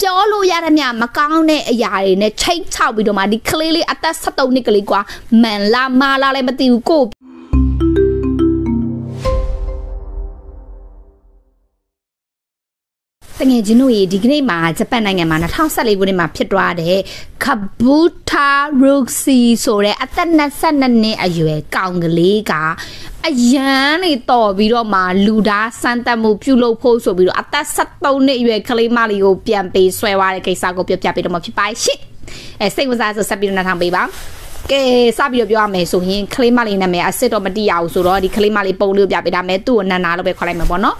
ပြောလို့ရတဲ့မြမကောင်းတဲ့အရာတွေနဲ့ချိတ်ချောက်ပြီးတော့မှဒီကလေးလေးအသက်73နှစ်ကလေးကွာမန်လာမာလာလည်းမသိဘူးကို တငယ်ချင်းတို့ရေဒီကနေ့မှာဂျပန်နိုင်ငံမှာ2014ခုနှစ်မှာဖြစ်သွားတဲ့ကဘူတာရုခစီဆိုတဲ့အသက်22နှစ်အရွယ်ကောင်ကလေးကအရန်နေတော်ပြီးတော့မှလူသားစမ်းတက်မှုပြုလုပ်ဖို့ဆိုပြီးတော့အသက်73နှစ်အရွယ်ကလေးမလေးကိုပြန်ပေးဆွဲသွားတဲ့ကိစ္စကိုပြောပြပေးတော့မှဖြစ်ပါရှင့်အဲစိတ်ဝင်စားဆိုဆက်ပြီးတော့နားထောင်ပေးပါ ကဲစပြီးတော့ပြောရမယ်ဆိုရင်ကလေးမလေးနာမည်အစစ်တော့မတိရဘူးဆိုတော့ဒီကလေးမလေးပုံလို့ပြပေးတာမယ်သူ့ကိုနန္နာလို့ပဲခေါ်လိုက်မှာပေါ့နော်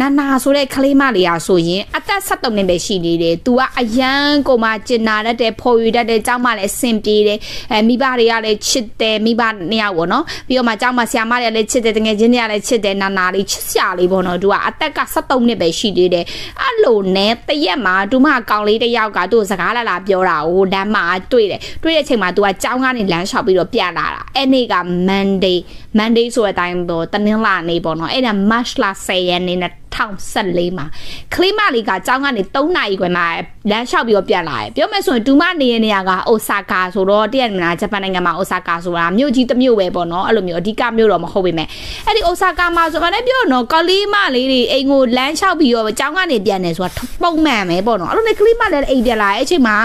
နန္နာဆိုတဲ့ကလေးမလေးဟာဆိုရင်အသက်73နှစ်ပဲရှိနေတယ်သူကအရန်ကိုမှကျင်နာတတ်တယ်ဖော်ယူတတ်တယ်ကြောက်မှလည်းအဆင်ပြေတယ်အဲမိဘတွေကလည်းချစ်တယ်မိဘနှစ်ယောက်ပေါ့နော်ပြီးတော့မှကြောက်မှဆရာမတွေကလည်းချစ်တယ်တကယ်ချင်းတွေကလည်းချစ်တယ်နန္နာလေးချစ်စရာလေးပေါ့နော်သူကအသက်က73နှစ်ပဲရှိသေးတယ်အဲ့လိုနဲ့တရက်မှာသူမကောင်လေးတစ်ယောက်ကသူ့ကိုစကားလာလာပြောတာကိုလမ်းမှာတွေ့တယ်တွေ့တဲ့အချိန်မှာသူကကြောင်းကနေလမ်းလျှောက်ပြီးတော့ပြန်လာတာ။အဲ့နေ့က Monday Monday ဆိုတဲ့အတိုင်းပေါ့တနင်္လာနေ့ပေါ့နော်။အဲ့ဒါ March လ10ရက်နေ့နဲ့ 2014မှာကလေးမလေးကကျောင်းကနေ3နာရီခွဲမှာလမ်းလျှောက်ပြီးတော့ပြန်လာတယ်ပြောမယ်ဆိုရင်ဒူမနေရနေရကအိုဆာကာဆိုတော့တည့်ရမလားဂျပန်နိုင်ငံမှာအိုဆာကာဆိုတာမြို့ကြီးတစ်မြို့ပဲပေါ့နော်အဲ့လိုမျိုးအဓိကမြို့တော့မဟုတ်ပေမဲ့အဲ့ဒီအိုဆာကာမှာဆိုမှလည်းပြောတော့ကလေးမလေးတွေအိမ်ကိုလမ်းလျှောက်ပြီးတော့ကျောင်းကနေပြန်နေဆိုတာပုံမှန်ပဲပေါ့နော်အဲ့လိုနဲ့ကလေးမလေးအိမ်ပြန်လာအဲ့အချိန်မှာ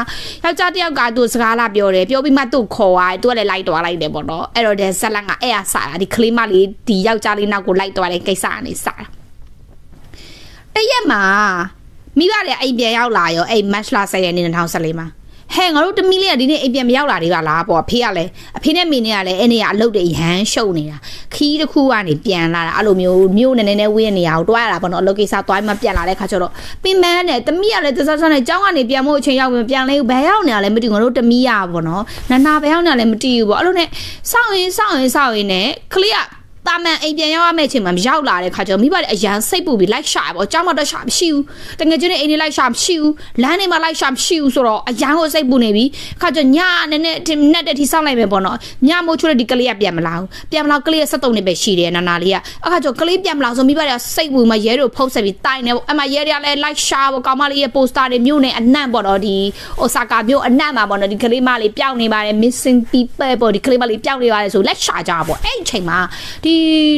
ယောက်ျားတစ်ယောက်ကသူ့စကားလာပြောတယ်ပြောပြီးမှသူ့ခေါ်သွားတယ်သူကလည်းလိုက်သွားလိုက်တယ်ပေါ့နော်အဲ့တော့တဲ့ဇက်လန်ကအဲ့အဆာဒီကလေးမလေးဒီယောက်ျားလေးနောက်ကိုလိုက်သွားတဲ့ကိစ္စကနေစတာ တရက်မှာမိဘတွေအိမ်ပြန်ရောက်လာရောအဲ့ match လာဆက်ရက်နေ့2014မှာဟဲ့ငါတို့တမီလေးကဒီနေ့အိမ်ပြန်မရောက်လာသေးပါလားပေါ့အဖေကလည်းအဖေနဲ့မိနဲ့ကလည်းအဲ့နေရအလုပ်တွေရမ်းရှုပ်နေတာခီးတစ်ခုကနေပြန်လာတာအဲ့လိုမျိုးမြို့နေနေနဲ့ဝေးနေရအောင်တွားရတာပေါ့နော်အလုပ်ကိစ္စတွားမှပြန်လာတဲ့ခါကျတော့ပင်မန်းနဲ့တမီကလည်းတစားစားနဲ့ကျောင်းကနေပြန်ဖို့အချိန်ရောက်ပြန်လဲဘယ်ရောက်နေရလဲမသိဘူးငါတို့တမီရပေါ့နော်နာနာဘယ်ရောက်နေရလဲမသိဘူးပေါ့အဲ့လိုနဲ့စောင့်ရင်စောင့်ရင်စောင့်ရင်နဲ့ကလေးက တာမန်အိမ်ပြန်ရောက်ရမယ့်အချိန်မှာရောက်လာတဲ့ခါကျတော့မိဘတွေအရန်စိတ်ပူပြီးလိုက်ရှာပေါ့အเจ้าမတော့ရှာမရှိဘူးတကယ်ချင်းအိမ်နေလိုက်ရှာမရှိဘူးလမ်းနေမှာလိုက်ရှာမရှိဘူးဆိုတော့အရန်ကိုစိတ်ပူနေပြီခါကျညနည်းနည်းနဲ့တဲ့ထိစောင့်လိုက်မယ်ပေါ့နော်ညမိုးချိုးတဲ့ဒီကလေးကပြန်မလာဘူးပြန်မလာကလေးက73နေပဲရှိတယ်နာနာလေးကအခါကျကလေးပြန်မလာဆိုမိဘတွေကစိတ်ပူမှရဲတို့ဖုတ်ဆက်ပြီးတိုင်နေပေါ့အမရဲတွေကလည်းလိုက်ရှာပေါ့ကောင်မလေးရဲ့ပိုစတာတွေမြို့နယ်အနှံ့ပေါ့နော်ဒီအိုဆာကာမြို့အနှံ့မှာပေါ့နော်ဒီကလေးမလေးပျောက်နေပါတယ် missing people ပေါ့ဒီကလေးမလေးပျောက်နေပါတယ်ဆိုလက်ရှာကြပေါ့အဲ့အချိန်မှာဒီ ီ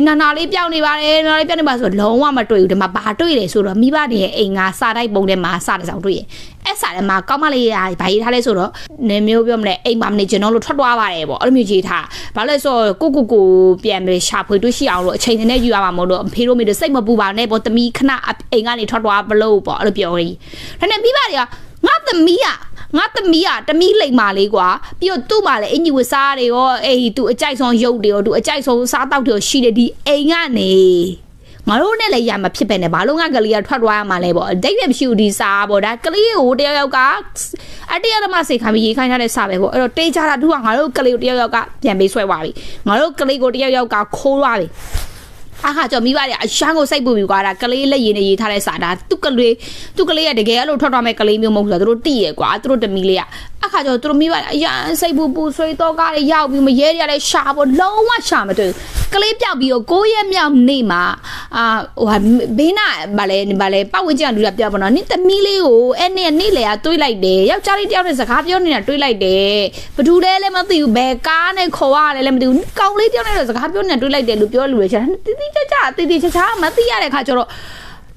နာနာလေးပြောင်းနေပါတယ်နာနာလေးပြောင်းနေပါဆိုလုံးဝမတွေ့ဘူးဒီမှာဘာတွေ့လဲဆိုတော့မိဘတွေရဲ့အိမ်ကစာတိုက်ပုံထဲမှာစာတစ်စောင်တွေ့ရင်အဲ့စာထဲမှာကောင်းမလေးရာဘာရေးထားလဲဆိုတော့နေမျိုးပြောမလဲအိမ်မှာမနေကျွန်တော်တို့ထွက်သွားပါတယ်ပေါ့အဲ့လိုမျိုးရေးထားဘာလဲဆိုတော့ကိုကိုကိုပြန်ပြီးရှာဖွေတွေ့ရှိအောင်လို့အချိန်နဲ့ယူရမှာမဟုတ်လို့အဖေတို့မိတို့စိတ်မပူပါနဲ့ပေါ့တမီခဏအိမ်ကနေထွက်သွားဘလို့ပေါ့အဲ့လိုပြောရည်ဒါနဲ့မိဘတွေကငါသမီးอ่ะ ငါသမီးอ่ะတမီးလိမ်မာလေးကွာပြီးတော့သူ့မှာလည်းအင်ကြီးဝစားတွေရောအေးသူအကြိုက်ဆုံးရုပ်တွေရောသူအကြိုက်ဆုံးစားတောက်တွေရှိတယ်ဒီအိမ်ကနေငါတို့နဲ့လည်းရမှာဖြစ်ပဲနဲ့ဘာလို့ငါကလေးကထွက်သွားရမှာလဲပေါ့ဒိတ်လည်းမရှိဘူးဒီစားပေါ့ဒါကလေးကိုတယောက်ယောက်ကအတရဓမ္မစေခံပြီးရေးခိုင်းထားတဲ့စားပဲပေါ့အဲ့တော့တေးကြတာသူကငါတို့ကလေးကိုတယောက်ယောက်ကပြန်ပေးဆွဲသွားပြီငါတို့ကလေးကိုတယောက်ယောက်ကခိုးသွားပြီ အားခါကြောင့်မိဘတွေအရှမ်းကိုစိတ်ပူပြီးကွာဒါကလေးလက်ရည်နဲ့ရေးထားတဲ့စာဒါသူ့ကလေးသူ့ကလေးကတကယ်အဲ့လိုထွက်သွားမဲ့ကလေးမျိုးမဟုတ်ဘူးဆိုတော့သူတို့တိရကွာသူတို့တမီလေးကအခါကျတော့သူတို့မိဘအရန်စိတ်ပူပူဆွေးတော့ကားတွေရောက်ပြီးမရဲရတဲ့ရှာဖို့လုံးဝရှာမတွေ့ကလေးပြောက်ပြီးတော့ကိုရက်မြောက်နေမှာအာဟိုဟာဘေးနာဗာလဲဗာလဲပတ်ဝန်းကျင်လူကပြောပါတော့နင်းသမီးလေးကိုအဲ့နဲ့နေ့လေကတွေးလိုက်တယ်ယောက်ျားလေးတယောက်နဲ့စကားပြောနေတာတွေးလိုက်တယ်ဘသူလဲလည်းမသိဘူးဘယ်ကားနဲ့ခေါ်ရတယ်လည်းမသိဘူးကောင်လေးတယောက်နဲ့စကားပြောနေတာတွေးလိုက်တယ်လို့ပြောလူတွေရှာတီးတီးကြကြတီးတီးချာချာမသိရတဲ့ခါကျတော့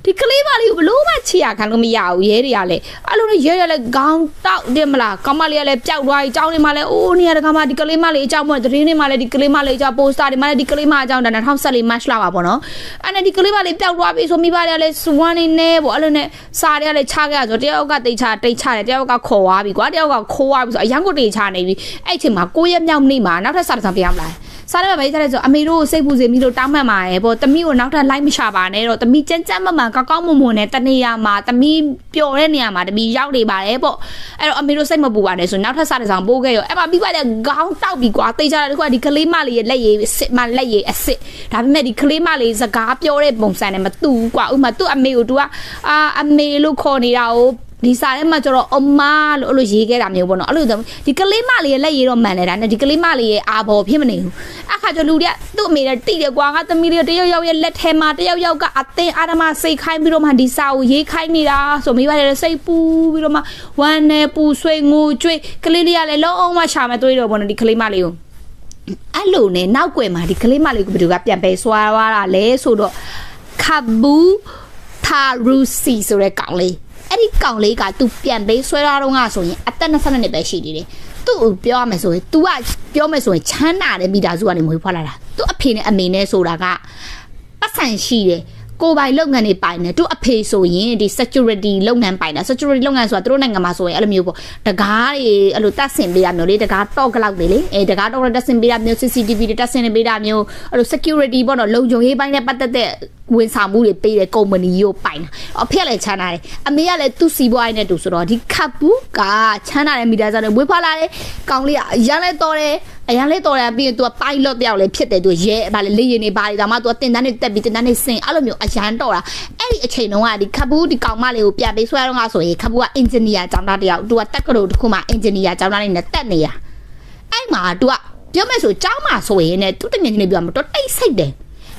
ဒီကလေးမလေးကိုဘလို့မှချီရခံလို့မရဘူးရဲတွေကလည်းအဲ့လိုနဲ့ရဲရလည်းခေါင်းတောက်တယ်မလားကောင်မလေးကလည်းပျောက်သွားပြီအကြောင်းလေးမှလည်းအိုးနေရတကမှဒီကလေးမလေးအကြောင်းမသတင်းတွေမှလည်းဒီကလေးမလေးအကြောင်းပိုစတာတွေမှလည်းဒီကလေးမအကြောင်းဒါ2014 match လာပါပေါ့နော်အဲ့နဲ့ဒီကလေးမလေးပျောက်သွားပြီဆိုမိဘတွေကလည်းစဝမ်းနေနေပေါ့အဲ့လိုနဲ့စာတွေကလည်းချခဲ့ရဆိုတယောက်ကတိတ်ချတိတ်ချတယ်တယောက်ကခေါ်သွားပြီကွာတယောက်ကခိုးသွားပြီဆိုအရန်ကိုတိတ်ချနေပြီအဲ့ချိန်မှာကိုရက်မြောက်နေ့မှာနောက်ထပ်စာတစ်စောင်ပြရမလား စားတယ်ပဲထားတယ်ဆိုအမေတို့ကိုစိတ်ပူစေမိလို့တောင်းမှတ်ပါတယ်ပေါ့တမီးကိုနောက်ထပ်လိုက်မရှာပါနဲ့တော့တမီးကြမ်းကြမ်းမမှန်ကောက်ကောက်မွန်မွန်နဲ့တနေရာမှာတမီးပျော်တဲ့နေရာမှာတမီးရောက်နေပါတယ်ပေါ့အဲ့တော့အမေတို့စိတ်မပူပါနဲ့ဆိုနောက်ထပ်စားတဲ့ဆောင်ပိုးခဲ့ရောအဲ့မှာပြီးပါတဲ့ခေါင်းတောက်ပြီးကွာတေးကြတယ်တခုကဒီကလေးမလေးရဲ့လက်ရည်စစ်မလက်ရည်အစ်စ်ဒါပေမဲ့ဒီကလေးမလေးစကားပြောတဲ့ပုံစံနဲ့မတူဘူးကွာဥမာသူ့အမေကို तू ကအာအမေလို့ခေါ်နေတာကို ဒီစာထဲမှာကျတော့အမလို့အဲ့လိုရေးခဲ့တာမျိုးပေါ့နော်အဲ့လိုဒီကလေးမလေးရဲ့လက်ရေးတော့မှန်တယ်ဒါနဲ့ဒီကလေးမလေးရဲ့အာဘော်ဖြစ်မနေဘူးအခါကျလူတွေကသူ့အမေနဲ့တိတယ်ကွာငါသမီးလေးတယောက်ယောက်ရဲ့လက်ထဲမှာတယောက်ယောက်ကအသင်အာရမစိတ်ခိုင်းပြီးတော့မှဒီစာကိုရေးခိုင်းနေတာဆိုမိဘတွေစိတ်ပူပြီးတော့မှဝမ်းနေပူဆွေးငိုကြွေးကလေးလေးကလည်းလုံးအောင်မှရှာမယ်တွေးတော့ပေါ့နော်ဒီကလေးမလေးကိုအဲ့လိုနဲ့နောက်ွယ်မှာဒီကလေးမလေးကိုဘယ်သူကပြန်ပေးဆွာသွားတာလဲဆိုတော့ခဘူထာရူစီဆိုတဲ့ကောင်လေး အဲ့ဒီကောင်လေးက तू ပြန်ပေးဆွဲထားတော့ငါဆိုရင်အသက်22နှစ်ပဲရှိသေးတယ်သူ့ကိုပြောရမယ်ဆိုရင် तू ကပြောမယ်ဆိုရင်ချမ်းသာတဲ့မိသားစုကနေမွေးဖွားလာတာသူ့အဖေနဲ့အမေနဲ့ဆိုတာကပတ်စံရှိတယ် ကိုပိုင်လုပ်ငန်းတွေပိုင်တယ်သူအဖေဆိုရင်ဒီ security လုပ်ငန်းပိုင်တာ security လုပ်ငန်းဆိုတာသူတို့နိုင်ငံမှာဆိုရင်အဲ့လိုမျိုးပေါ့တကားတွေအဲ့လိုတက်ဆင်ပေးတာမျိုးလေတကားတော့ကလောက်တွေလေအဲတကားတော့တက်ဆင်ပေးတာမျိုး CCTV တွေတက်ဆင်နေပေးတာမျိုးအဲ့လို security ပေါ့နော်လုံခြုံရေးပိုင်းနဲ့ပတ်သက်တဲ့ဝန်ဆောင်မှုတွေပေးတဲ့ကုမ္ပဏီကိုပိုင်တာအဖေကလည်းချမ်းသာတယ်အမေကလည်းသူ့စီးပွားရေးနဲ့တူဆိုတော့ဒီခပ်ဘူးကချမ်းသာတဲ့မိသားစုနဲ့ဝေးဖွာလာတယ်ကောင်းလေးကအရန်လဲတော်တယ် အရန်လေးတော်တယ်ပြီးရင် तू ပိုင်လော့တယောက်လည်းဖြစ်တယ် तू ရဲဗာလေလေရင်နေပါလေဒါမှ तू တင်တန်းနေတက်ပြီးတင်တန်းနေစင်အဲ့လိုမျိုးအရန်တော်တာအဲ့ဒီအချိန်တုန်းကဒီခပ်ဘူးဒီကောင်မလေးကိုပြန်ပေးဆွဲတော့ငါဆိုရင်ခပ်ဘူးကအင်ဂျင်နီယာကျောင်းသားတယောက် तू ကတက်ကလို့တစ်ခုမှအင်ဂျင်နီယာကျောင်းသားနေနဲ့တက်နေရအဲ့မှာ तू ကပြောမယ်ဆိုကျောင်းမှာဆိုရင်ねသူတငယ်ချင်းတွေပြောမှာတော့တိတ်စိတ်တယ်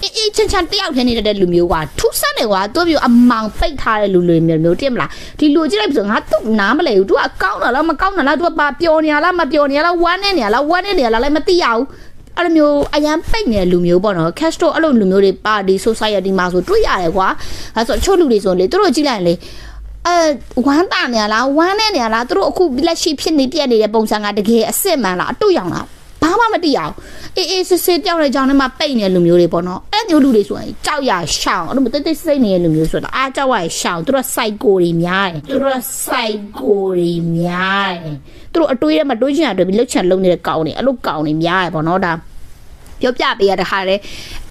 အေးအေးချမ်းချမ်းတယောက်ထဲနေတဲ့လူမျိုးကထူးဆန်းတယ်ကွာသူမျိုးအမောင်ပိတ်ထားတဲ့လူလူမျိုးမျိုးတင်မလားဒီလူကြည့်လိုက်ဆိုငါသူ့နားမလဲဘူး तू အကောင်းတာလားမကောင်းတာလား तू ပါပျော်နေရလားမပျော်နေရလားဝမ်းနေနေရလားဝမ်းနေနေရလားလည်းမသိရဘူးအဲ့လိုမျိုးအရန်ပိတ်နေတဲ့လူမျိုးပေါ့နော် cash တော့အဲ့လိုလူမျိုးတွေပါဒီ society မှာဆိုတွေ့ရတယ်ကွာအဲဆိုအချို့လူတွေဆိုလေသူတို့ကြည့်လိုက်လေအဲဝမ်းတာနေရလားဝမ်းနေနေရလားသူတို့အခုလက်ရှိဖြစ်နေပြက်နေတဲ့ပုံစံကတကယ်အစ်စ်မှန်လားအတူရောင်လား ဘာမှမသိရအောင်အေးအေးစစ်စစ်တောက်တဲ့ကြောင်ထဲမှာပိတ်နေတဲ့လူမျိုးတွေပေါ့နော်အဲ့မျိုးလူတွေဆိုရင်ကြောက်ရရှောင်အဲ့လိုတိတ်တိတ်စိတ်နေတဲ့လူမျိုးဆိုတော့အားကြောက်ရရှောင်သူတို့စိုက်ကိုတွေများတယ်သူတို့စိုက်ကိုတွေများတယ်သူတို့အတွေးထဲမှာတွေးချင်တာတွေပြီးလှုပ်ချင်လုံနေတဲ့ကောင်တွေအဲ့လိုကောင်တွေများတယ်ပေါ့နော်ဒါ ပြောပြပေးရတဲ့ခါလေ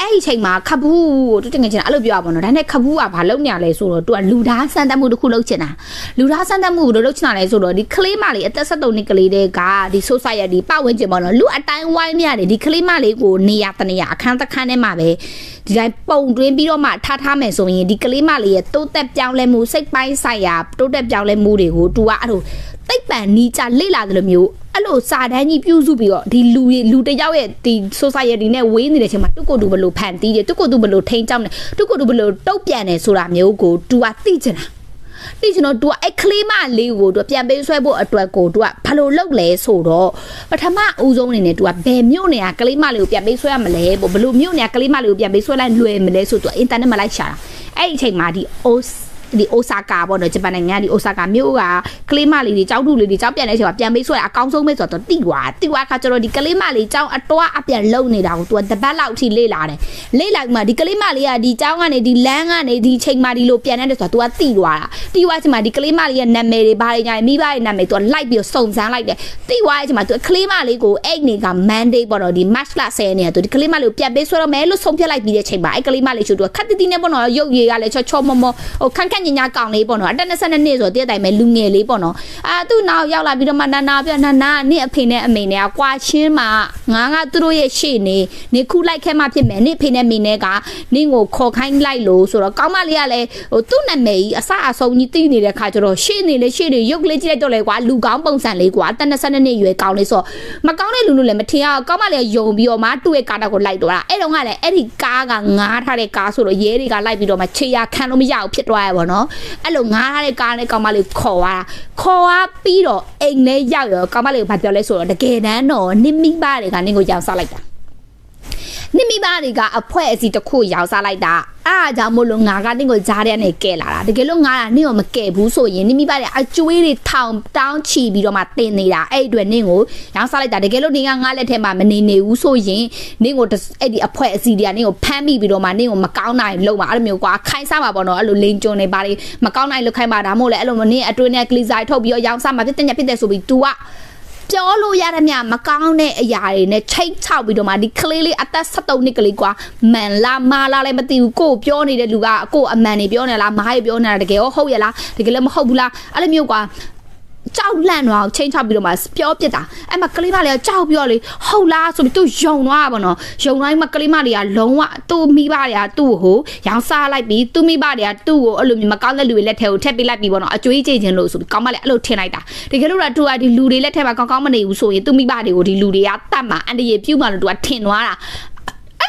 အဲ့ဒီချိန်မှာခဘူးကိုသူတငယ်ချင်းအဲ့လိုပြောရပါတော့ဒါနဲ့ခဘူးကဘာလုပ်နေရလဲဆိုတော့သူကလူသားစမ်းသပ်မှုတစ်ခုလုပ်ချင်တာလူသားစမ်းသပ်မှုကိုလုပ်ချင်တာလဲဆိုတော့ဒီကလေးမလေးအသက်73နှစ်ကလေးတွေကဒီ society ပတ်ဝန်းကျင်ပေါ့နော်လူအတိုင်းဝိုင်းမြတယ်ဒီကလေးမလေးကိုနေရတနေရအခန်းတစ်ခန်းထဲမှာပဲဒီတိုင်းပုံတွင်းပြီးတော့မှထားထားမယ်ဆိုရင်ဒီကလေးမလေးရဲ့တိုးတက်ပြောင်းလဲမှုစိတ်ပိုင်းဆိုင်ရာတိုးတက်ပြောင်းလဲမှုတွေကိုသူကအဲ့လို တိတ်ပန်နီးကြလိမ့်လာတယ်လို့မျိုးအဲ့လိုစာတန်းကြီးပြုစုပြီးတော့ဒီလူလူတယောက်ရဲ့ဒီ society နဲ့ဝေးနေတဲ့အချိန်မှာတုကိုတူဘလို့ဖန်တီးတယ်တုကိုတူဘလို့ထိန်ကြောင်းတယ်တုကိုတူဘလို့တုတ်ပြန်တယ်ဆိုတာမျိုးကိုတူကသိချင်တာတိကျွန်တော်တို့ကအဲ့ကလေးမလေးကိုတို့ပြန်ပေးဆွဲဖို့အတွက်ကိုတို့ကဘယ်လိုလုပ်လဲဆိုတော့ပထမအဦးဆုံးအနေနဲ့တို့ကဘယ်မြို့နေရာကလေးမလေးကိုပြန်ပေးဆွဲရမလဲပေါ့ဘယ်လိုမြို့နေရာကလေးမလေးကိုပြန်ပေးဆွဲလိုက်လွယ်မလဲဆိုတော့အင်တာနက်မှာလိုက်ရှာတာအဲ့ဒီအချိန်မှာဒီ OC ဒီအိုဆာကာပေါ့နော်ဂျပန်နိုင်ငံကဒီအိုဆာကာမြို့ကကလေးမလေးတွေကြောက်ထုလေးတွေကြောက်ပြန်တဲ့အချိန်မှာပြန်ပေးဆွဲအကောင်းဆုံးပဲဆိုတော့တိွာတိွာခါကျတော့ဒီကလေးမလေးကြောက်အတော့အပြန်လုံနေတာကိုသူကတပတ်လောက်ထိလေ့လာတယ်လေ့လာမှဒီကလေးမလေးကဒီကြောက်ကနေဒီလမ်းကနေဒီချိန်မှဒီလိုပြန်နေတဲ့ဆိုတော့သူကတိွာတာတိွာချိန်မှာဒီကလေးမလေးရဲ့နာမည်တွေဘာတွေညာမိဘရဲ့နာမည်သူကလိုက်ပြီးစုံစမ်းလိုက်တယ်တိွာချိန်မှာသူကလေးမလေးကိုအဲ့နေက mandate ပေါ့နော်ဒီ match လ10နေရသူဒီကလေးမလေးကိုပြန်ပေးဆွဲတော့မယ်လို့ဆုံးဖြတ်လိုက်ပြီးတဲ့ချိန်မှာအဲ့ကလေးမလေးချို့သူကခက်တိတိနဲ့ပေါ့နော်ရုပ်ရည်ကလည်းချောချောမောမောဟိုခန့်ခန့်ညညာကောင်လေးပေါ့နော်အတက်22နှစ်ဆိုတည့်တိုင်မဲ့လူငယ်လေးပေါ့နော်အာသူ့နောက်ရောက်လာပြီးတော့မှနာနာပြနာနာနင့်အဖေနဲ့အမေနဲ့ကွာချင်းမှာငါကသူတို့ရဲ့ရှေ့နေနေခုလိုက်ခဲမှဖြစ်မယ်နင့်ဖေနဲ့မေနဲ့ကနင့်ကိုခေါ်ခိုင်းလိုက်လို့ဆိုတော့ကောင်းမလေးကလည်းဟိုသူ့နာမည်ကြီးအစအဆုံးကြီးသိနေတဲ့ခါကျတော့ရှေ့နေလေရှေ့နေရုပ်ကလေးကြည့်လိုက်တော့လေကွာလူကောင်းပုံစံလေးကွာအတက်22နှစ်ရွယ်ကောင်းလေးဆိုမကောင်းတဲ့လူလူလည်းမထင်ရအောင်ကောင်းမလေးကယုံပြီးတော့မှသူ့ရဲ့ကားတော့ကိုလိုက်တော့တာအဲ့တော့ကလည်းအဲ့ဒီကားကငားထားတဲ့ကားဆိုတော့ရဲတွေကလိုက်ပြီးတော့မှခြေရခံလို့မရဘူးဖြစ်သွားရပါတော့အဲ့လိုငားထားတဲ့ကားနဲ့ကောင်မလေးခေါ်သွားတာခေါ်သွားပြီးတော့အိမ်ထဲရောက်ရောကောင်မလေးကဘာပြောလဲဆိုတော့တကယ်တမ်းတော့နင်မိဘတွေကနင်ကိုရောင်စားလိုက်တာ နင်မိဘတွေကအဖွဲအစီတစ်ခုရောင်စားလိုက်တာအားကြောင့်မို့လို့ငါကနင့်ကိုကြားတဲ့နဲ့ကဲလာတာတကယ်လို့ငါကနင့်ကိုမကဲဘူးဆိုရင်နင်မိဘတွေအကျွေးတွေထောင်တောင်းချီပြီးတော့မှတင်နေတာအဲ့အတွက်နင့်ကိုရောင်းစားလိုက်တာတကယ်လို့နင်ကငါလက်ထဲမှာမနေနေဘူးဆိုရင်နင့်ကိုအဲ့ဒီအဖွဲအစီတွေကနင့်ကိုဖမ်းမိပြီးတော့မှနင့်ကိုမကောင်းနိုင်လို့မှအဲ့လိုမျိုးကွာခိုင်းစားမှာပေါ့နော်အဲ့လိုလိန်ကျွန်းနေပါလေမကောင်းနိုင်လို့ခိုင်းပါဒါမို့လဲအဲ့လိုနင့်အတွင်းနဲ့ကလီဇိုင်ထုတ်ပြီးတော့ရောင်းစားမှာဖြစ်တဲ့ညဖြစ်တဲ့ဆိုပြီး तू က ပြောလို့ရတဲ့မြမကောင်းတဲ့အရာတွေနဲ့ချိတ်ချောက်ပြီးတော့မှဒီကလေးလေးအသက်73နှစ်ကလေးကွာမန်လားမာလားလည်းမသိဘူးကိုပြောနေတဲ့လူကကိုအမှန်နေပြောနေလားမားရပြောနေတာတကယ်ရောဟုတ်ရလားတကယ်လည်းမဟုတ်ဘူးလားအဲ့လိုမျိုးကွာ ကြောက်လန့်တော့ချင်းချပြီးတော့မှပြောပြစ်တာအဲ့မှာကလေးမလေးကကြောက်ပြောလေဟုတ်လားဆိုပြီးသူယုံသွားတာပေါ့နော်ယုံတိုင်းမှာကလေးမလေးကလုံးဝသူ့မိဘတွေကသူ့ကိုရောင်းစားလိုက်ပြီးသူ့မိဘတွေကသူ့ကိုအဲ့လိုမျိုးမကောင်းတဲ့လူတွေလက်ထဲကိုထည့်ပေးလိုက်ပြီးပေါ့နော်အကျွေးကြိတ်ခြင်းလို့ဆိုပြီးကောင်းမလေးအဲ့လိုထင်လိုက်တာတကယ်လို့ကသူကဒီလူတွေလက်ထဲမှာကောင်းကောင်းမနေဘူးဆိုရင်သူ့မိဘတွေကိုဒီလူတွေကတတ်မှာအန်တရပြုတ်မှလို့သူကထင်သွားတာ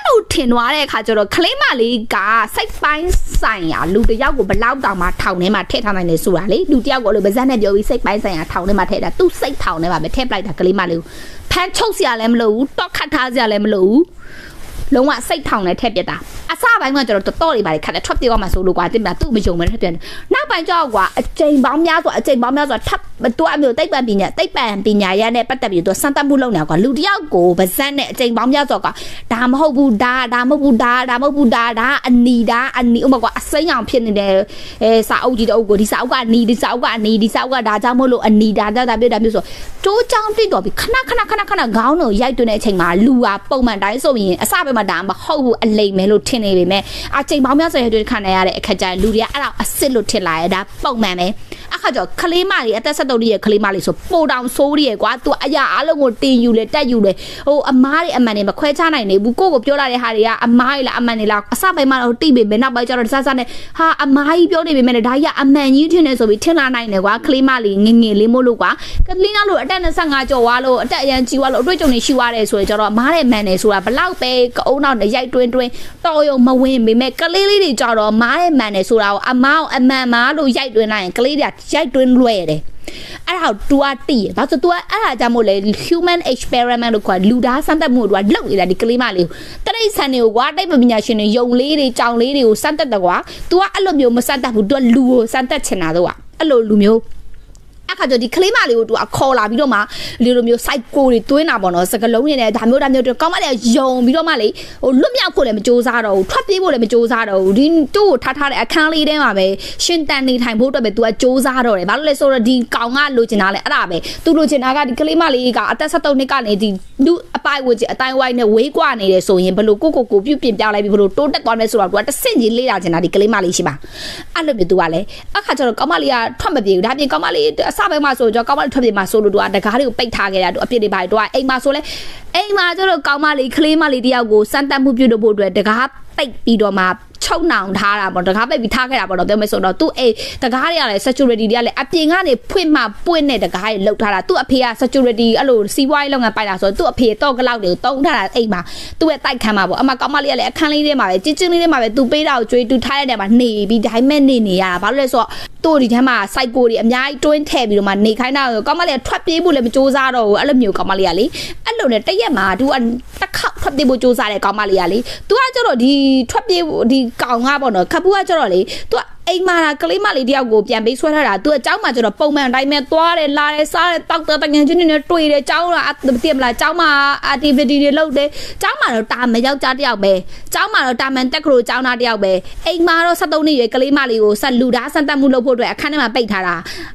လို့ထင်သွားတဲ့အခါကျတော့ကလေးမလေးကစိတ်ပိုင်းဆိုင်ရာလူတယောက်ကိုဘလောက်တောင်မှထောင်ထဲမှာထည့်ထားနိုင်တယ်ဆိုတာလေလူတယောက်ကိုလို့ဗဇက်နဲ့ပြောပြီးစိတ်ပိုင်းဆိုင်ရာထောင်ထဲမှာထည့်တာသူ့စိတ်ထောင်ထဲမှာပဲထည့်ပလိုက်တာကလေးမလေးကိုဖမ်းချုပ်စရာလည်းမလိုဘူးတော့ခတ်ထားစရာလည်းမလိုဘူး လုံးဝစိတ်ထောင်နဲ့ထည့်ပြတာအစပိုင်းကကျွန်တော်တော်တော်လေးပါလေခတ်တယ်ထွက်ပြေးသွားမှဆိုလို့ကွာတင်မသူ့မယုံမဲထည့်ပြတယ်နောက်ပိုင်းကျတော့ကွာအချိန်ပေါင်းများစွာအချိန်ပေါင်းများစွာထပ်တူအမျိုးတိတ်ပံပညာတိတ်ပံပညာရနဲ့ပတ်သက်ပြီးတော့စမ်းသပ်မှုလုပ်နေတာကွာလူတယောက်ကိုဗဇက်နဲ့အချိန်ပေါင်းများစွာကွာဒါမဟုတ်ဘူးဒါဒါမဟုတ်ဘူးဒါဒါမဟုတ်ဘူးဒါဒါအနီဒါအနီဥပမာကွာအစိမ်းအောင်ဖြစ်နေတဲ့အဲစာအုပ်ကြီးတအုပ်ကိုဒီစာအုပ်ကအနီဒီစာအုပ်ကအနီဒီစာအုပ်ကဒါကြောင့်မလို့အနီဒါဒါဒါပြဒါမျိုးဆိုတိုးချောင်းတိတ်တော်ပြီးခဏခဏခဏခဏခေါင်းကိုရိုက်တွင်းတဲ့အချိန်မှာလူဟာပုံမှန်တိုင်းဆိုရင်အစပဲမှာဒါမဟုတ်ဘူးအလိမ်မဲလို့ထင်နေပေမဲ့အချိန်ပေါင်းများစွာရတဲ့ခံရတဲ့အခက်ကြလူတွေကအဲ့ဒါအစ်စ်လို့ထင်လာရတာပုံမှန်ပဲ အခါကျတော့ကလေးမလေးအသက်ဆက်တုံးရဲ့ကလေးမလေးဆိုပိုတောင်ဆိုးရဲ့ကွာသူအရာအလုံးကိုတင်ယူလေတက်ယူလေဟိုအမားတွေအမှန်တွေမခွဲခြားနိုင်နေဘူးကိုကိုပြောလာတဲ့ဟာတွေကအမားတွေလားအမှန်တွေလားအစပိုင်းမှာတော့တိပေမဲ့နောက်ပိုင်းကျတော့စစနဲ့ဟာအမားကြီးပြောနေပေမဲ့ဒါကြီးကအမှန်ကြီးထင်နေဆိုပြီးထင်လာနိုင်တယ်ကွာကလေးမလေးငငယ်လေးမို့လို့ကွာကလေးကလို့အတက်25ကျော်သွားလို့အတက်အရန်ကြီးသွားလို့အတွေ့အကြုံတွေရှိသွားတယ်ဆိုရင်ကျတော့အမားတဲ့မှန်တယ်ဆိုတာဘလောက်ပဲကအုံနောက်နဲ့ရိုက်တွင်းတွင်းတော်ရုံမဝင်ပေမဲ့ကလေးလေးတွေကြတော့မားတဲ့မှန်တယ်ဆိုတာကိုအမားအမှန်မားလို့ရိုက်တွင်းလိုက်ရင်ကလေးတွေကရိုက်တွင်းလွဲတယ်အဲ့ဒါကို तू อ่ะတည်ရဘာလို့ तू อ่ะအဲ့ဒါကြောင့်မို့လဲ human experiment လို့ခေါ်လူသားစမ်းသပ်မှုကို तू လုပ်နေတာဒီကလေးမလေးကိုတရိတ်ဆန်တွေကိုကွာတိတ်ပညာရှင်တွေယုံလေးတွေကြောင်လေးတွေကိုစမ်းသပ်တယ်ကွာ तू อ่ะအဲ့လိုမျိုးမစမ်းသပ်ဘူး तू လူကိုစမ်းသပ်ချင်တာတော့အဲ့လိုလူမျိုး အခါကျဒီကလေးမလေးကိုသူကခေါ်လာပြီးတော့မှလေလိုမျိုး site ကိုတွေတွင်းတာပေါ့နော်စကလုံးနေနဲ့ဒါမျိုးဒါမျိုးကောင်းမလေးယုံပြီးတော့မှလေဟိုလွတ်မြောက်ဖို့လည်းမစူးစမ်းတော့ဘူးထွက်ပြေးဖို့လည်းမစူးစမ်းတော့ဘူးဒီသူ့ကိုထားထားတဲ့အခန်းလေးထဲမှာပဲရှင်တန်နေထိုင်ဖို့အတွက်ပဲသူကစူးစမ်းတော့တယ်ဘာလို့လဲဆိုတော့ဒီကောင်ကလိုချင်တာလဲအဲ့ဒါပဲသူလိုချင်တာကဒီကလေးမလေးကအသက်73နှစ်ကနေဒီလူအပိုင်ဝကြီးအတိုင်းဝိုင်းနဲ့ဝေးကွာနေတယ်ဆိုရင်ဘလို့ကိုကိုကိုပြုတ်ပြင်ပြလိုက်ပြီးဘလို့တိုးတက်သွားမယ်ဆိုတော့သူကတဆင့်ကြီးလေးလာချင်တာဒီကလေးမလေးရှိပါအဲ့လိုမျိုးသူကလည်းအခါကျတော့ကောင်မလေးကထွက်မပြေဘူးဒါပြင်ကောင်မလေးအစပိုင်းမှာဆိုတော့ကောင်မလေးထွက်ပြေမှာဆိုလို့သူကတကားတွေကိုပိတ်ထားခဲ့တာသူအပြစ်တွေပါသူကအိမ်မှာဆိုလဲအိမ်မှာကျတော့ကောင်မလေးကလေးမလေးတယောက်ကိုစမ်းတက်မှုပြုလုပ်ဖို့အတွက်တကားပိတ်ပြီးတော့မှ ချုပ်နှောင်ထားတာပေါ့တကားပိတ်ပြီးထားခဲ့တာပေါ့တော့ပြောမယ်ဆိုတော့သူ့အိမ်တကားတွေကလည်း security တွေကလည်းအပြင်ကနေဖွင့်မှပွင့်တဲ့တကားတွေလောက်ထားတာသူ့အဖေက security အဲ့လိုစီးပွားရေးလုပ်ငန်းပိုင်တာဆိုတော့သူ့အဖေတော့ကလောက်တွေကိုတုံးထားတာအိမ်မှာသူ့ရဲ့တိုက်ခန်းမှာပေါ့အမကောင်မလေးကလည်းအခန်းလေးထဲမှာပဲကျင်းချင်းလေးထဲမှာပဲသူပေးတာကိုကြွေးသူထားရတဲ့မှာနေပြီးဒါပေမဲ့နေနေရတာဘာလို့လဲဆိုတော့သူ့ဒီထဲမှာ site ကိုတွေအများကြီးတွင်းထည့်ပြီးတော့မှနေခိုင်းတာကောင်မလေးကထွက်ပြေးဖို့လည်းမစူးစမ်းတော့ဘူးအဲ့လိုမျိုးကောင်မလေးကလေအဲ့လိုနဲ့တရက်မှာသူကတစ်ခေါက်ထွက်ပြေးဖို့စူးစမ်းတဲ့ကောင်မလေးကလေသူကကျတော့ဒီထွက်ပြေးဒီကောင်ကပေါ့နော်ခပူကကျတော့လေသူက အိမ်မှာကလေးမလေးတယောက်ကိုပြန်ပေးဆွဲထားတာသူအเจ้าမှာကျတော့ပုံမှန်တိုင်းပဲသွားတယ်လာတယ်စားတယ်တောက်တယ်တငယ်ချင်းတွေနဲ့တွေ့တယ်เจ้าကတည်မလားเจ้าမှာ activity တွေလုပ်တယ်เจ้าမှာတော့တာမန်ယောက်ျားတယောက်ပဲเจ้าမှာတော့တာမန်တက်ကရိုเจ้าသားတယောက်ပဲအိမ်မှာတော့73နှစ်ရွယ်ကလေးမလေးကိုဆက်လူသားစမ်းသပ်မှုလုပ်ဖို့အတွက်အခန်းထဲမှာပိတ်ထားတာ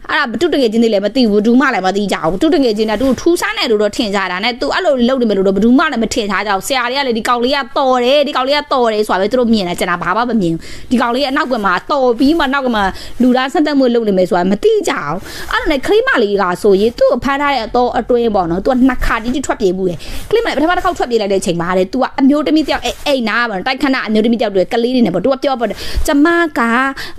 အဲ့ဒါဘတုတငယ်ချင်းတွေလည်းမသိဘူးဘူးမှလည်းမသိကြဘူးဘတုတငယ်ချင်းကသူထူးဆန်းတယ်လို့တော့ထင်ကြတာနဲ့သူအဲ့လိုလုပ်နေမယ်လို့တော့ဘယ်သူမှလည်းမထင်ထားကြဘူးဆရာတွေကလည်းဒီကောင်လေးကတော်တယ်ဒီကောင်လေးကတော်တယ်ဆိုတာပဲသူတို့မြင်တယ်ကျွန်တော်ဘာမှမမြင်ဘူးဒီကောင်လေးကအနောက်ကမှတော် ပြီးမှနောက်ကမှလူသားဆက်သက်မှုလုပ်နေမယ်ဆိုတာမသိကြအောင်အဲ့လိုနဲ့ခလေးမလေးကဆိုရင်သူ့ကိုဖမ်းထားတဲ့အတော့အတွင်းပေါ့နော်သူကနှစ်ခါတိတိထွက်ပြေးမှုတယ်ခလေးမလေးပထမတစ်ခေါက်ထွက်ပြေးလိုက်တဲ့အချိန်မှာတဲ့သူကအမျိုးသမီးတယောက်အဲ့အိမ်နာပေါ့တိုက်ခဏအမျိုးသမီးတယောက်တွေကလေးတွေနဲ့ပေါ့သူကပြောပေါ့ကျမက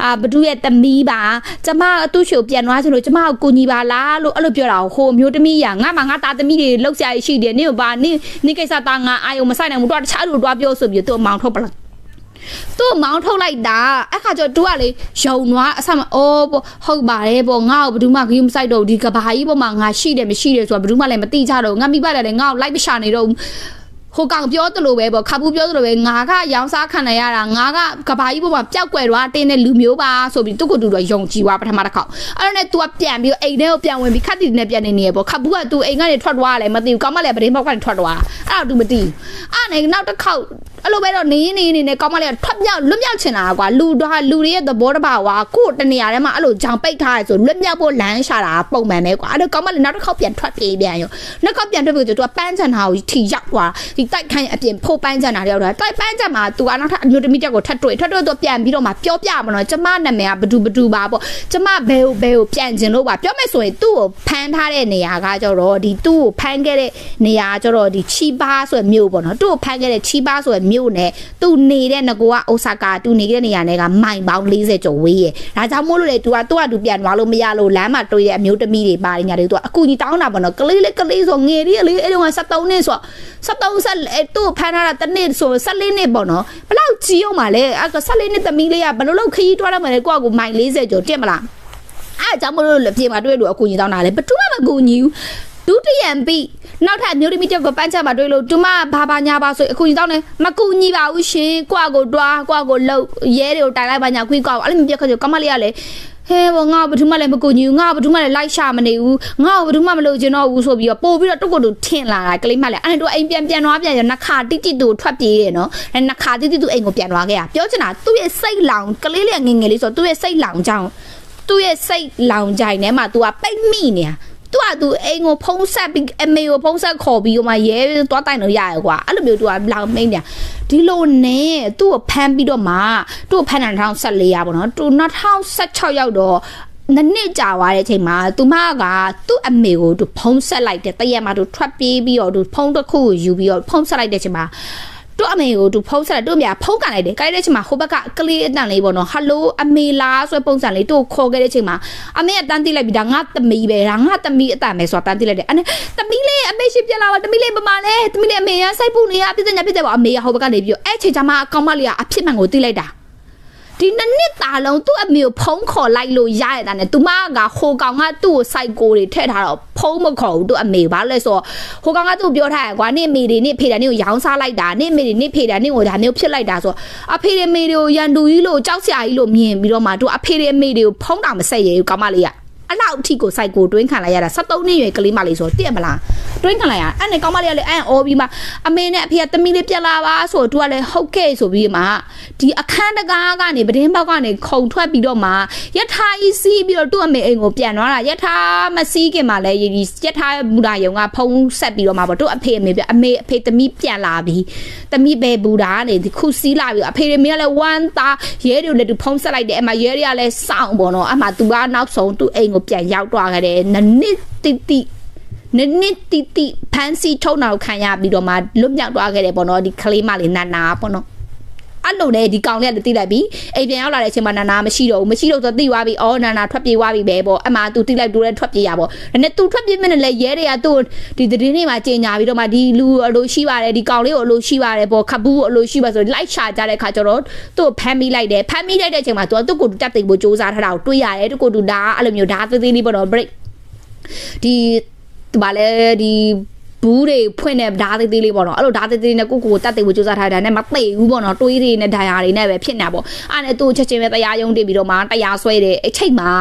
အာဘဒုရဲ့သမီးပါကျမသူ့ရှိကိုပြန်သွားချင်လို့ကျမကိုကူညီပါလားလို့အဲ့လိုပြောတာဟိုအမျိုးသမီးကငါမှငါသားသမီးတွေလှုပ်ရှားရရှိတယ်နင့်ဘာနင့်နင့်ကိစ္စသားငါအာယုံမဆိုင်နိုင်ဘူးတော့တခြားလူတော့ပြောဆိုပြီးသူ့မောင်ထုတ်ပလား သူ့မောင်းထုတ်လိုက်တာအခါကျတော့သူကလေယုံသွားအဆမအော်ဟုတ်ပါတယ်ပေါ့ငါ့ကိုဘယ်သူမှဂရုမစိုက်တော့ဒီကဘာကြီးပေါ်မှာငါရှိတယ်မရှိတယ်ဆိုတာဘယ်သူမှလည်းမသိကြတော့ငါမိဘလည်းငါ့ကိုလိုက်မရှာနေတော့ ဟိုကောင်ပြောသလိုပဲပေါ့ခါပူပြောသလိုပဲငါကရောင်းစားခံရရတာငါကကဘာကြီးပေါ်မှာပျောက်ကွယ်တော့တင်းတဲ့လူမျိုးပါဆိုပြီးသူ့ကိုသူတော့ယုံကြည်သွားပထမတစ်ခေါက်အဲ့တော့ね तू ကပြန်ပြီးအိမ်ထဲကိုပြန်ဝင်ပြီးခက်တီနဲ့ပြန်နေနေရပေါ့ခါပူက तू အိမ်ကနေထွက်သွားတယ်မသိဘူးကောင်မလည်းပဒင်းပေါက်ကနေထွက်သွားအဲ့တော့ तू မသိဘူးအဲ့နဲ့နောက်တစ်ခေါက်အဲ့လိုပဲတော့နေနေနေနေကောင်းမလေးကထွက်မြောက်လွတ်မြောက်ချင်တာကွာလူတော့လူတွေရဲ့သဘောတဘာဝကိုတနေရာထဲမှာအဲ့လိုဂျောင်ပိတ်ထားရဆိုလွတ်မြောက်ဖို့လမ်းရှာတာပုံမှန်ပဲကွာအဲ့တော့ကောင်းမလေးနောက်တစ်ခေါက်ပြန်ထွက်ပြေးပြန်ရောနောက်ခေါက်ပြန်ထွက်ပြေးဆိုသူကပန်းချန်ဟာကိုထီရောက်သွားဒီ ဒီတိုက်ခိုင်းအပြင်ဖိုးပန်းကြံတာတယောက်တော့တိုက်ပန်းကြံမှာသူကနောက်ထပ်အမျိုးသမီးတက်ကိုထပ်တွေ့ထွက်တွေ့တော့ပြန်ပြီးတော့မှပြောပြမလို့ကျမနာမည်ကဘဒူဘဒူပါပေါ့ကျမဘဲကိုဘဲကိုပြန်ကျင်လို့ပါပြောမယ်ဆိုရင်သူ့ကိုဖမ်းထားတဲ့နေရာကကြတော့ဒီသူ့ကိုဖမ်းခဲ့တဲ့နေရာကြတော့ဒီချီပါဆိုတဲ့မြို့ပေါ့နော်သူ့ကိုဖမ်းခဲ့တဲ့ချီပါဆိုတဲ့မြို့နဲ့သူနေတဲ့ငကိုကအိုဆာကာသူနေတဲ့နေရာနဲ့ကမိုင်ပေါင်း40ကျော်ဝေးရဲ့ဒါကြောင့်မို့လို့လေသူကသူ့ကသူပြန်သွားလို့မရလို့လမ်းမှာတွေ့တဲ့အမျိုးသမီးတွေပါတယ်ညာတွေသူကအကူကြီးတောင်းတာပေါ့နော်ကလေးလေးကလေးဆိုငယ်လေးလေးအဲ့တုန်းက73နှစ်ဆိုတော့73ဆက်သူ့ဖမ်းထားတာတစ်နှစ်ဆို14နှစ်ပေါ့နော်ဘလောက်ကြီးအောင်ပါလဲအဲ့14နှစ်သမီးလေးကဘယ်လိုလုပ်ခရီးတွားရမှာလဲကိုကကိုမိုင်40ကျော်တက်မလားအဲ့အကြောင်းမလို့လေပြေမှာတွေ့လို့အကူကြီးတောင်းတာလေဘယ်သူမှမကူညီဘူးဒုတိယံပြီးနောက်ထပ်မျိုးသမီးတယောက်ကပန်းချက်မှာတွေ့လို့တူမဘာဘာညာပါဆိုအခုကြီးတောင်းနေမကူညီပါဘူးရှင်ကိုကကိုတွားကိုကကိုလှုပ်ရဲတွေကိုတိုင်လိုက်ပါညာခွေးကောက်အဲ့လိုမျိုးပြက်ခါကျကမလေးကလည်း ဟဲဘောငါဘာမှလည်းမကူညီဘူးငါဘာမှလည်းလိုက်ရှာမနေဘူးငါဘာမှမလုပ်ချင်တော့ဘူးဆိုပြီးတော့ပို့ပြီးတော့တုတ်ကိုတူထင်လာတာကလေးမလည်းအဲ့တော့အိမ်ပြန်ပြန်သွားပြန်ရနှခါတိတိတူထွက်ပြေးတယ်နော်အဲ့နှခါတိတိတူအိမ်ကိုပြန်သွားခဲ့ရပြောချင်တာသူ့ရဲ့စိတ်လောင်ကလေးလေးငငယ်လေးဆိုသူ့ရဲ့စိတ်လောင်ကြောင်းသူ့ရဲ့စိတ်လောင်ကြိုင်ထဲမှာ तू ကပိတ်မိနေတာ သူကသူအိမ်ကိုဖုံးဆက်ပြီးအမေကိုဖုံးဆက်ခေါ်ပြီးတော့မှရဲသွားတိုင်လို့ရရကွာအဲ့လိုမျိုးသူကလောင်မိန်တယ်ဒီလိုနဲ့သူ့ကိုဖမ်းပြီးတော့မှသူ့ကိုဖမ်းတာ2014ရပါတော့သူ2016ရောက်တော့နနှစ်ကြာသွားတဲ့အချိန်မှာသူမကသူ့အမေကိုသူဖုံးဆက်လိုက်တယ်တရက်မှသူထွက်ပြေးပြီးတော့သူဖုံးတစ်ခုကိုယူပြီးတော့ဖုံးဆက်လိုက်တဲ့အချိန်မှာ သူ့အမေကိုသူဖုံးဆက်တယ်သူ့အမေကဖုံးကန်လိုက်တယ်ကြိုက်တဲ့အချိန်မှာဟိုဘက်ကကလေးအတန်လေးပေါ့နော်ဟယ်လိုအမေလားဆိုပုံစံလေးသူ့ကိုခေါ်ခဲ့တဲ့အချိန်မှာအမေကတန်းတိလိုက်ပြီးဒါငါသမီးပဲဒါငါသမီးအတန်ပဲဆိုတာတန်းတိလိုက်တယ်အဲ့သမီးလေးအမေရှိပြလာပါသမီးလေးပမာလဲသမီးလေးအမေရစိုက်ပူနေရပြည့်စညာပြည့်တယ်ပေါ့အမေကဟိုဘက်ကနေပြီးအဲ့ချိန်ကျမှအကောင်မလေးကအဖြစ်မှန်ကိုတိလိုက်တာ ဒီနှစ်နှစ်တာလုံးသူ့အမေကိုဖုံးခေါ်လိုက်လို့ရရတာနဲ့သူမကဟိုကောင်ကသူ့ကိုစိုက်ကိုတွေထည့်ထားတော့ဖုံးမခေါ်ဘူးသူ့အမေဘာလဲဆိုဟိုကောင်ကသူ့ပြောထားရကွာနင့်မေတွေနင့်ဖေတာနင့်ကိုရောင်းစားလိုက်တာနင့်မေတွေနင့်ဖေတာနင့်ကိုဒါမျိုးဖြစ်လိုက်တာဆိုအဖေတွေမေတွေကိုရန်တူကြီးလို့ကြောက်စရာကြီးလို့မြင်ပြီးတော့မှသူအဖေတွေမေတွေကိုဖုံးတာမဆက်ရဘူးကောင်မလေးက အဲ့လောက်အထိကိုစိုက်ကိုတွင်းခံလိုက်ရတာ73နှစ်ရွယ်ကလေးမလေးဆိုတည့်မလားတွင်းခံလိုက်ရအဲ့နဲ့ကောင်းမလေးကလည်းအန်အော်ပြီးမှအမေနဲ့အဖေကတမီးလေးပြက်လာပါဆိုသူကလည်းဟုတ်ကဲ့ဆိုပြီးမှဒီအခန်းတကားကနေပဒင်းပေါက်ကနေခုံထွက်ပြီးတော့မှယထာကြီးစီးပြီးတော့သူ့အမေအိမ်ကိုပြန်သွားတာယထာမစီးခင်မှလည်းဒီယထာဘူရာယုံကဖုံးဆက်ပြီးတော့မှပေါ့သူ့အဖေအမေပြအမေအဖေတမီးပြန်လာပြီးတမီးပဲဘူရာကနေဒီခုစီးလာပြီးအဖေတွေလည်းဝမ်းသားရဲတွေလည်းသူဖုံးဆက်လိုက်တယ်အမရဲတွေကလည်းစောင့်ပေါ့နော်အမသူကနောက်ဆုံးသူ့အိမ်ကိုပြန်ရောက်သွားခဲ့တယ်နနစ်တိတိနနစ်တိတိဖန်စီထုံနောက်ခံရပြီးတော့မှလွတ်မြောက်သွားခဲ့တယ်ပေါ့နော်ဒီကလေးမလေးနာနာပေါ့နော် အဲ့လိုနဲ့ဒီကောင်လေးကတိလိုက်ပြီအိမ်ပြန်ရောက်လာတဲ့အချိန်မှာနာနာမရှိတော့ဘူးမရှိတော့ဆိုသိသွားပြီအော်နာနာထွက်ပြေးသွားပြီပဲပေါ့အမှသူတိလိုက်တူတဲ့ထွက်ပြေးရပေါ့ဒါနဲ့သူထွက်ပြေးမနဲ့လဲရဲတွေကသူ့ဒီသတင်းတွေမှာကြေညာပြီးတော့မှဒီလူအလိုရှိပါတယ်ဒီကောင်လေးကိုအလိုရှိပါတယ်ပေါ့ခဘူးကိုအလိုရှိပါဆိုလိုက်ရှာကြတဲ့ခါကျတော့သူ့ဖမ်းမိလိုက်တယ်ဖမ်းမိလိုက်တဲ့အချိန်မှာသူကသူ့ကိုတက်သိဖို့စူးစမ်းထားတာကိုတွေးရတယ်သူ့ကိုသူဒါအဲ့လိုမျိုးဒါသေးသေးလေးပေါ့နော် break ဒီဗာလဲဒီ ဘူးတွေဖွင့်တဲ့ဓာတ်သေးသေးလေးပေါ့နော်အဲ့လိုဓာတ်သေးသေးနဲ့ကိုကိုကိုတတ်သိဖို့စူးစမ်းထားတာနဲ့မသိဘူးပေါ့နော်တွေးတွေနဲ့ဒဏ်ရာတွေနဲ့ပဲဖြစ်နေတာပေါ့အဲ့နဲ့သူ့ချက်ချင်းပဲတရားရုံးတင်ပြီးတော့မှတရားဆွဲတယ်အဲ့ချိန်မှာ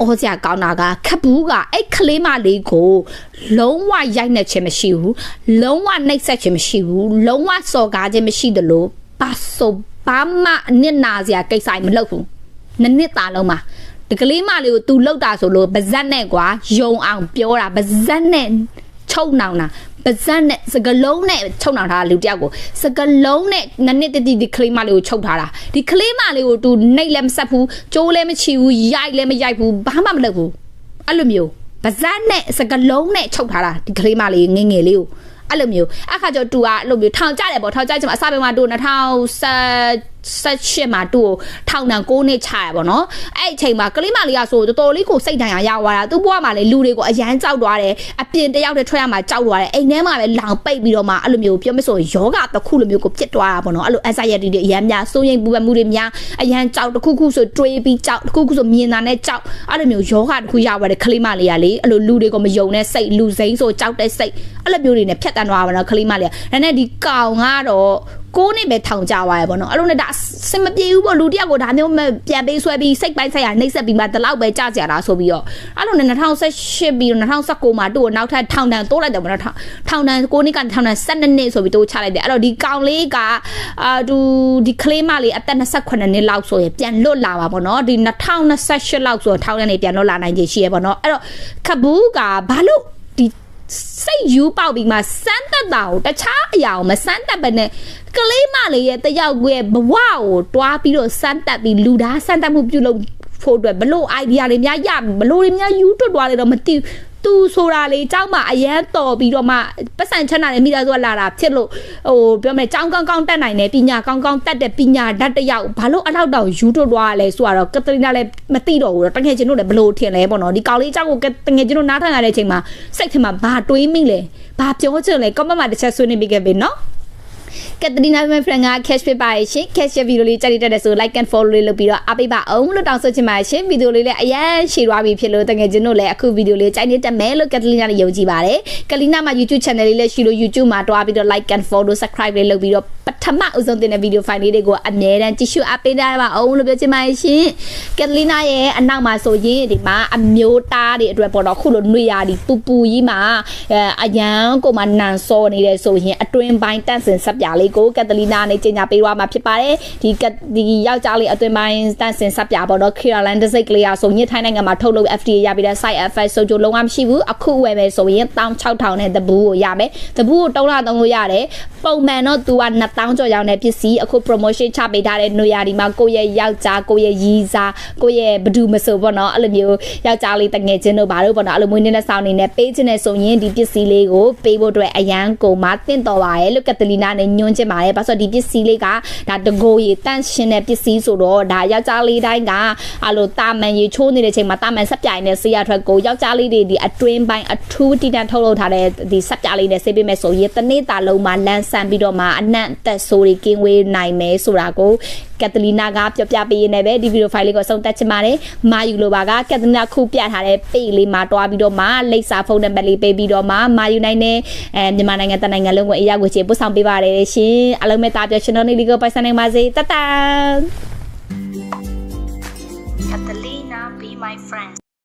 အော်စရာကောင်းတာကခဘူးကအဲ့ကလေးမလေးကိုလုံးဝရိုက်နှက်ခြင်းမရှိဘူးလုံးဝနှိပ်စက်ခြင်းမရှိဘူးလုံးဝစော်ကားခြင်းမရှိသလိုပါဆိုဘာမှနစ်နာစရာကိစ္စမလုပ်ဘူးနှစ်နှစ်သားလုံးမှာဒီကလေးမလေးကို तू လောက်တာဆိုလို့ပါဇက်နဲ့ကွာယုံအောင်ပြောတာပါဇက်နဲ့ ချုပ်နောင်တာပါဇက်နဲ့စကလုံးနဲ့ချုပ်နောင်ထားတာလူတယောက်ကိုစကလုံးနဲ့နနစ်တတိဒီကလေးမလေးကိုချုပ်ထားတာဒီကလေးမလေးကို तू နှိတ်လည်းမဆက်ဘူးကြိုးလည်းမချီဘူးရိုက်လည်းမရိုက်ဘူးဘာမှမလုပ်ဘူးအဲ့လိုမျိုးပါဇက်နဲ့စကလုံးနဲ့ချုပ်ထားတာဒီကလေးမလေးငငယ်လေးကိုအဲ့လိုမျိုးအခါကျတော့တူကအဲ့လိုမျိုးထောင်ကြတယ်ပေါ့ထောင်ကြချင်မှာအစပိုင်းမှာတူ2010 18မှာသူ့ကိုထောင်ဒဏ်6နှစ်ချရပါတော့အဲ့အချိန်မှာကလေးမလေးကဆိုတော်တော်လေးကိုစိတ်ဒဏ်ရာရသွားတာသူ့ဘဝမှာလည်းလူတွေကိုအရန်ကြောက်သွားတယ်အပြင်တယောက်တည်းထွက်ရမှာကြောက်သွားတယ်အိမ်ထဲမှာပဲလောင်ပိတ်ပြီးတော့မှအဲ့လိုမျိုးပြောမဆိုယောဂတစ်ခုလိုမျိုးကိုပြစ်သွားတာပေါ့နော်အဲ့လို anxiety တွေအရန်များစိုးရိမ်ပူပန်မှုတွေများအရန်ကြောက်တစ်ခုခုဆိုတွေးပြီးကြောက်တစ်ခုခုဆိုမြင်တာနဲ့ကြောက်အဲ့လိုမျိုးယောဂတစ်ခုရသွားတယ်ကလေးမလေးကလေအဲ့လိုလူတွေကိုမယုံတဲ့စိတ်လူစိမ့်ဆိုကြောက်တဲ့စိတ်အဲ့လိုမျိုးတွေနဲ့ဖြတ်တန်းသွားပါတော့ကလေးမလေးကဒါနဲ့ဒီကောင်ကတော့ ကိုးနှစ်ပဲထောင်ကြသွားရပေါ့နော်အဲ့လိုနဲ့ဒါစင်မပြေဘူးပေါ့လူတယောက်ကိုဒါမျိုးပြန်ပေးဆွဲပြီးစိတ်ပိုင်းဆိုင်ရာနှိပ်စက်ပြီးမှဒီလောက်ပဲကြာကြတာဆိုပြီးတော့အဲ့လိုနဲ့2018ပြီးတော့2019မှာသူ့ကိုနောက်ထပ်ထောင်ဒဏ်တိုးလိုက်တယ်ပေါ့နော်ထောင်ဒဏ်ကိုးနှစ်ကထောင်ဒဏ်12နှစ်ဆိုပြီးတိုးချလိုက်တယ်အဲ့တော့ဒီကောင်လေးကအာသူဒီကလေးမလေးအသက်28နှစ်လောက်ဆိုရင်ပြန်လွတ်လာပါပေါ့နော်ဒီ2028လောက်ဆိုထောင်ဒဏ်နေပြန်လွတ်လာနိုင်ခြေရှိရပေါ့နော်အဲ့တော့ခဘူးကဘာလို့ဒီ စိတ်ယူပေါက်ပြီးမှစမ်းသက်တာကိုတခြားအရာကိုမစမ်းသက်ဘဲနဲ့ကလေးမလေးရဲ့တယောက်ရဲ့ဘဝကိုတွားပြီးတော့စမ်းသက်ပြီးလူသားစမ်းသက်မှုပြုလုပ် ဖို့အတွက်ဘလို့ idea တွေများရဘလို့တွေများယူတွတ်သွားတယ်တော့မသိသူဆိုတာလေเจ้าမအရန်တော်ပြီးတော့မှပတ်စံချမ်းသာတဲ့မိသားစုကလာတာဖြစ်လို့ဟိုပြောမယ်เจ้าကောင်းကောင်းတက်နိုင်တယ်ပညာကောင်းကောင်းတက်တဲ့ပညာဓာတ်တယောက်ဘာလို့အလောက်တောင်ယူထွတ်သွားရလဲဆိုတော့ကက်တရီနာလည်းမသိတော့ဘူးတော့တကယ်ချင်းတို့လည်းဘလို့ထင်လဲပေါ့နော်ဒီကောင်လေးเจ้าကိုတကယ်ချင်းတို့နားထောင်ရတဲ့အချိန်မှာစိတ်ထဲမှာဘာတွေးမိလဲဘာပြောချင်လဲ comment မှာတစ်ချက်ဆွေးနွေးပေးခဲ့ပြီနော် ကက်တရီနာမန်ဖရန်က cash ဖြစ်ပါရဲ့ရှင် cash ဗီဒီယိုလေးကြိုက်တဲ့ဆို like and follow လေးလုပ်ပြီးတော့အားပေးပါအောင်လို့တောင်းဆိုချင်ပါရှင်ဗီဒီယိုလေးလည်းအရန်ရှည်သွားပြီဖြစ်လို့တကယ်ချင်းတို့လည်းအခုဗီဒီယိုလေးကြိုက်နေတက်မယ်လို့ကက်တရီနာလည်းယုံကြည်ပါတယ်ကလီနာမှာ YouTube channel လေးလည်းရှိလို့ YouTube မှာတွားပြီးတော့ like and follow subscribe လေးလုပ်ပြီးတော့ပထမအဆုံးတင်တဲ့ဗီဒီယိုဖိုင်လေးတွေကိုအမြဲတမ်းကြည့်ရှုအားပေးကြပါအောင်လို့ပြောချင်ပါရှင်ကက်တရီနာရဲ့အနောက်မှာဆိုရင်ဒီမှာအမျိုးသားတွေအတွက်ပေါ်တော့ခုလိုနှွေရာဒီပူပူကြီးမှာအရန်ကိုမှနန်စောနေတယ်ဆိုရင်အတွင်းပိုင်းတန့်စင်ဆက်ပြလေးကိုကက်တလီနာနဲ့ကြီးညာပေးသွားမှာဖြစ်ပါတယ်ဒီဒီယောက်ျားလေးအတွင်းပိုင်းတန့်စင်ဆက်ပြပေါ့နော် Caroline တစိတ်ကလေးอ่ะဆိုညစ်ထိုင်းနိုင်ငံမှာထုတ်လုပ် FDA ရပြီးတဲ့ side effect ဆိုကြလုံးဝမရှိဘူးအခုဝယ်မယ်ဆိုရင်16000နဲ့တဘူးကိုရမယ်တဘူးကို3လသုံးလို့ရတယ်ပုံမှန်တော့ तू က2000ကျော်ရောင်းတဲ့ပစ္စည်းအခု promotion ချပေးထားတဲ့နေရာဒီမှာကိုယ့်ရဲ့ယောက်ျားကိုယ့်ရဲ့ရီးစားကိုယ့်ရဲ့ဘဒူမဆိုပေါ့နော်အဲ့လိုမျိုးယောက်ျားလေးတငယ်ချင်းတို့ဘာလို့ပေါ့နော်အဲ့လိုမွေးနေတဲ့ဆောင်နေနဲ့ပေးခြင်းနဲ့ဆိုရင်ဒီပစ္စည်းလေးကိုပေးဖို့အတွက်အရန်ကုန်မှတင့်တော်ပါရဲ့လို့ကက်တလီနာနဲ့ညွှန်း ချင်ပါတယ်ဘာလို့ဆိုဒီပစ္စည်းလေးကဒါတကိုရီတန့်ရှင်းတဲ့ပစ္စည်းဆိုတော့ဒါယောက်ျားလေးတိုင်းကအဲ့လိုတာမန်ရေချိုးနေတဲ့ချိန်မှာတာမန်ဆက်ပြိုင်တဲ့ဆေးရထွက်ကိုယောက်ျားလေးတွေဒီအတွင်းပိုင်းအထူးတည်တံ့ထုတ်လုပ်ထားတဲ့ဒီဆက်ပြလေးနဲ့ဆေးပေးမယ်ဆိုရင်တနေ့တာလုံးမှာလန်းဆန်းပြီးတော့မှအနံ့သက်ဆိုးတွေကင်းဝေးနိုင်မယ်ဆိုတာကို ကက်သလီနာကပြောပြပေးရင်းနဲ့ပဲဒီဗီဒီယိုဖိုင်လေးကိုဆုံးသက်ချင်ပါတယ်မာယူလိုပါကကက်သလီနာခုပြထားတဲ့ page လေးမှာတွားပြီးတော့မှလိပ်စာဖုန်းနံပါတ်လေးပေးပြီးတော့မှမာယူနိုင်တဲ့အဲမြန်မာနိုင်ငံတနိုင်ငံလုံးကိုအရောက်ဝေချေပို့ဆောင်ပေးပါတယ်ရှင်အလုံးမဲ့တာပြောရှင်တော်နေလေးကိုပိုင်ဆိုင်နိုင်ပါစေတတန်ကက်သလီ